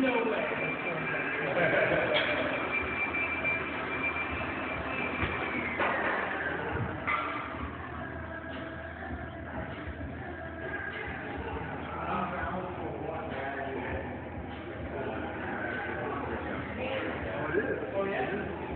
No way. Oh, yeah.